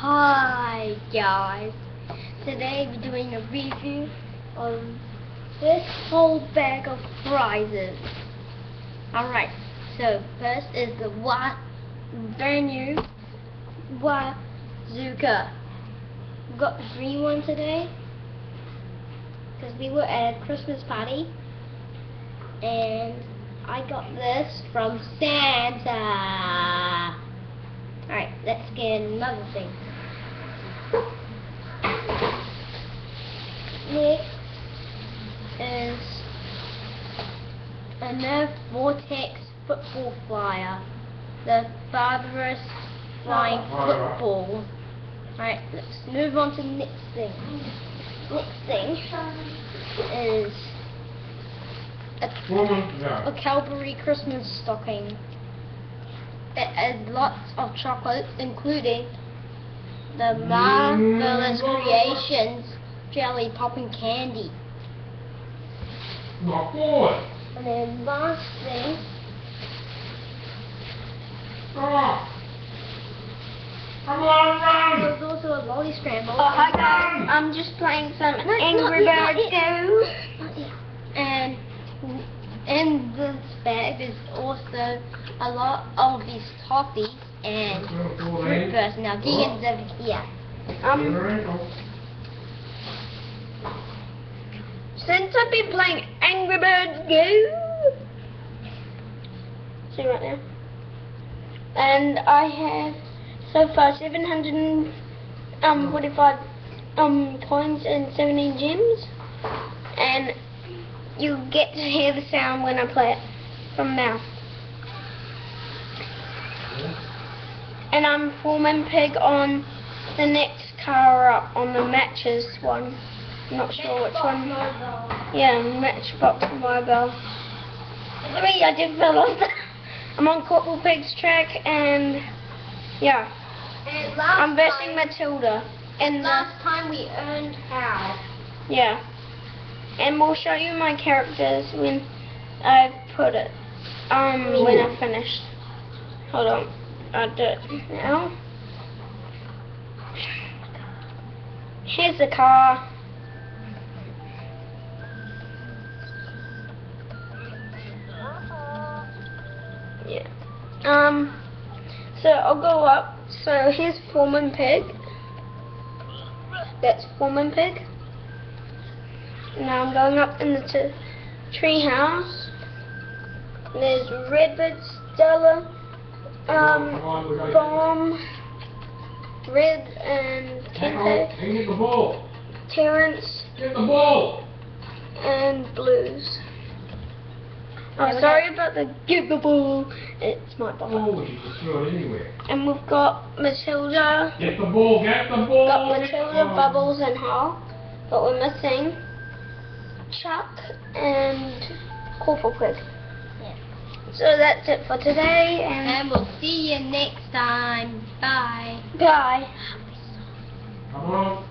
Hi guys, today we're doing a review of this whole bag of prizes. Alright, so first is the Wa brand new. We got the green one today because we were at a Christmas party and I got this from Santa. Alright, let's get another thing. Next is a Nerf Vortex football flyer. The farthest flying football. Alright, let's move on to the next thing. Next thing is a, a Cadbury Christmas stocking. It has lots of chocolates, including the Marvelous Creations Jelly Popping Candy. And then last thing. Come on, run! There's also a lolly scramble. Oh, hi guys. I'm just playing some No, Angry Birds yet. Go. Not yet. And in this bag is also a lot of these toffees and fruit bursts. Now, Keegan's over here. Um, since I've been playing Angry Birds Go, see right now, and I have so far 745 um coins and 17 gems, and you get to hear the sound when I play it from now. And I'm Foreman Pig on the next car up on the matches one. I'm not sure which one. Yeah, Matchbox Mobile. Sorry, I did fell off. I'm on Corporal Pig's track and yeah, And last I'm versing Matilda. And the, last time we earned Hal. yeah, and we'll show you my characters when I put it. Um, when I finish. Hold on, I'll do it now. Here's the car. Yeah. Um. So I'll go up. So here's Foreman Pig. That's Foreman Pig. Now I'm going up in the t- tree house. There's Redbird, Stella, um, Bomb, Red and Kente, Hey, get the ball! Terence, Get the ball! and Blues. Yeah, Oh, we sorry about the get the ball. It's my ball. Oh, you can throw it anywhere. And we've got Matilda, Get the ball, get the ball! got Matilda. Bubbles, and Hal. But we're missing Chuck and Corporal Pig. Yeah. So that's it for today, and And we'll see you next time. Bye. bye. Come on.